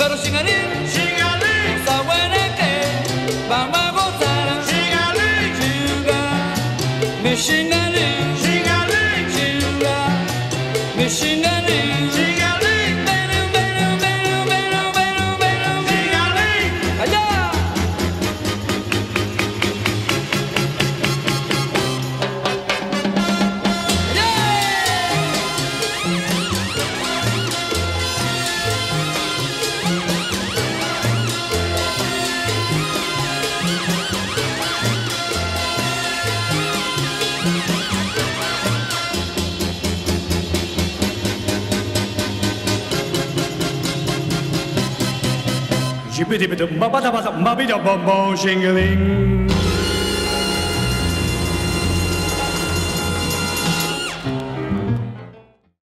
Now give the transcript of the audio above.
Pero sin Alí, sin Alí, está buena que vamos a gozar. Sin Alí, chinga, mi sin Alí, sin Alí, chinga, mi sin Alí. Bidi ba ba da ba da ba bi da ba ba shingling.